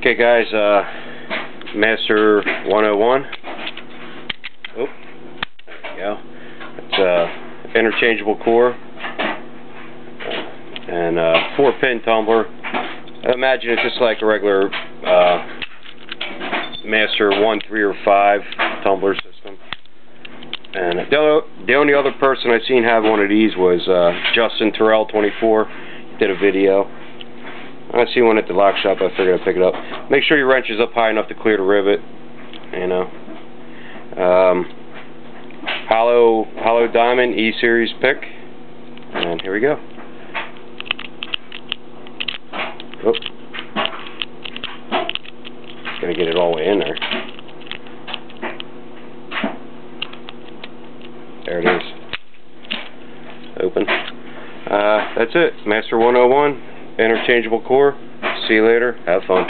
Okay guys, uh, Master 101. Oh, there you go. It's a interchangeable core and a four pin tumbler. Imagine it's just like a regular uh, Master 1, 3, or 5 tumbler system. And the, only other person I've seen have one of these was uh, Justin Terrell 24. He did a video. I see one at the lock shop. I figured I'd pick it up. Make sure your wrench is up high enough to clear the rivet. You know. Um, hollow hollow diamond E series pick. And here we go. Oh. gotta get it all the way in there. There it is. Open. Uh, that's it. Master 101 interchangeable core. See you later. Have fun.